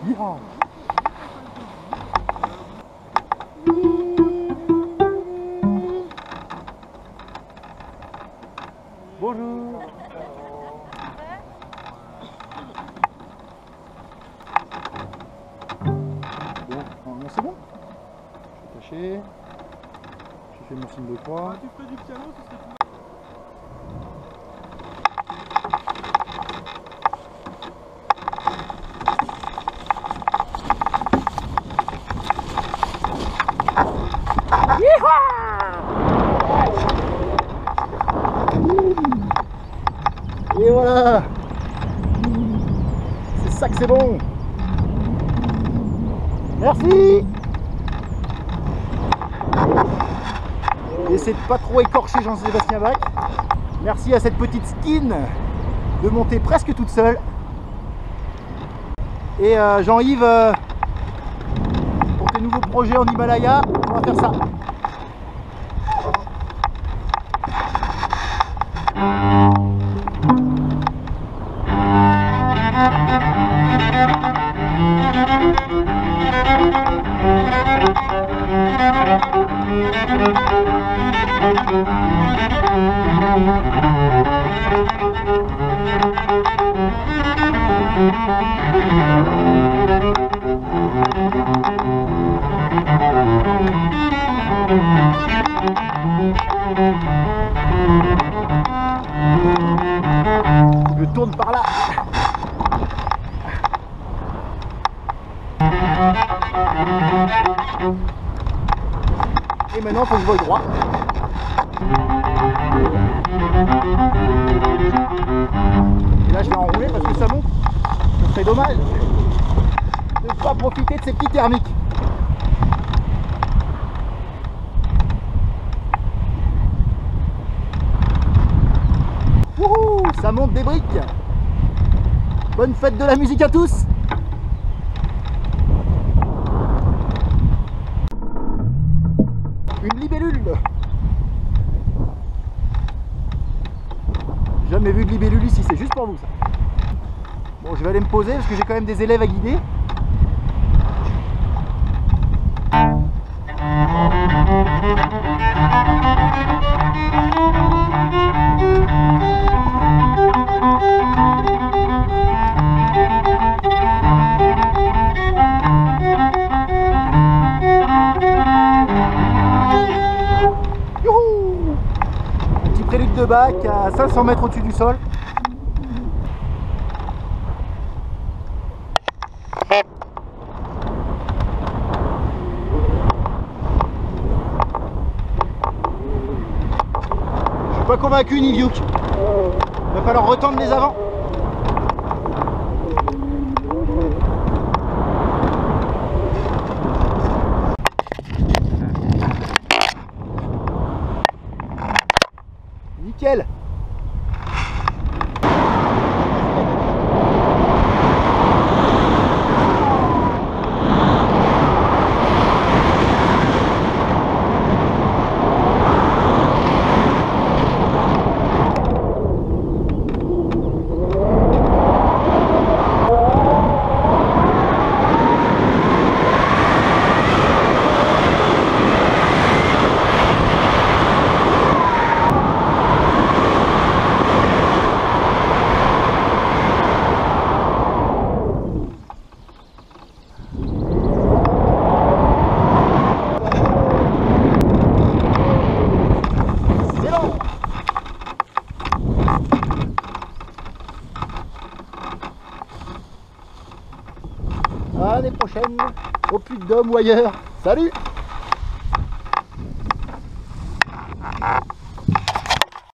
Bonjour. Bon, c'est bon? Je suis attaché. J'ai fait mon signe de croix. Tu ferais du piano, ce serait plus Et voilà C'est ça que c'est bon Merci Essayez de pas trop écorcher Jean-Sébastien Bach. Merci à cette petite skin de monter presque toute seule. Et euh, Jean-Yves, euh, tes nouveaux projets en Himalaya, on va faire ça. Tourne par là. Et maintenant, faut que je voie droit. Et là, je vais enrouler parce que ça monte. Ce serait dommage de ne pas profiter de ces petits thermiques. Monte des briques. Bonne fête de la musique à tous. Une libellule. Jamais vu de libellule ici, c'est juste pour vous ça. Bon, je vais aller me poser parce que j'ai quand même des élèves à guider. Prélude de bac à 500 mètres au-dessus du sol. Je suis pas convaincu Niviouk. Va falloir retendre les avants. Nickel C'est bon À l'année prochaine, au Puy de Dôme ou ailleurs. Salut